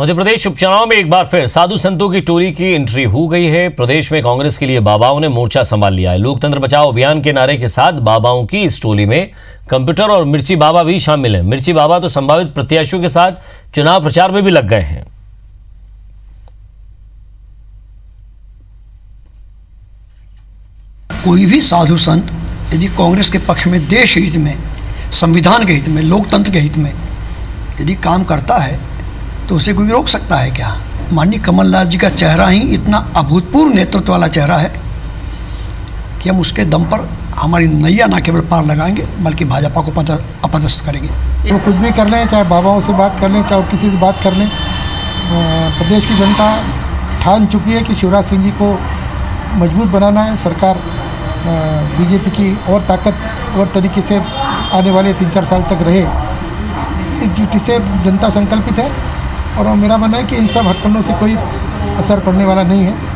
मध्य प्रदेश उपचुनाव में एक बार फिर साधु संतों की टोली की एंट्री हो गई है। प्रदेश में कांग्रेस के लिए बाबाओं ने मोर्चा संभाल लिया है। लोकतंत्र बचाओ अभियान के नारे के साथ बाबाओं की इस टोली में कंप्यूटर और मिर्ची बाबा भी शामिल हैं। मिर्ची बाबा तो संभावित प्रत्याशियों के साथ चुनाव प्रचार में भी लग गए हैं। कोई भी साधु संत यदि कांग्रेस के पक्ष में, देश हित में, संविधान के हित में, लोकतंत्र के हित में यदि काम करता है तो उसे कोई रोक सकता है क्या? माननीय कमलनाथ जी का चेहरा ही इतना अभूतपूर्व नेतृत्व वाला चेहरा है कि हम उसके दम पर हमारी नैया ना केवल पार लगाएँगे, बल्कि भाजपा को अपदस्थ करेंगे। वो कुछ भी कर लें, चाहे बाबाओं से बात कर लें, चाहे किसी से बात कर लें प्रदेश की जनता ठान चुकी है कि शिवराज सिंह जी को मज़बूत बनाना है। सरकार बीजेपी की और ताकत और तरीके से आने वाले तीन चार साल तक रहे। एकजुटी से जनता संकल्पित है। और मेरा मानना है कि इन सब हथकंडों से कोई असर पड़ने वाला नहीं है।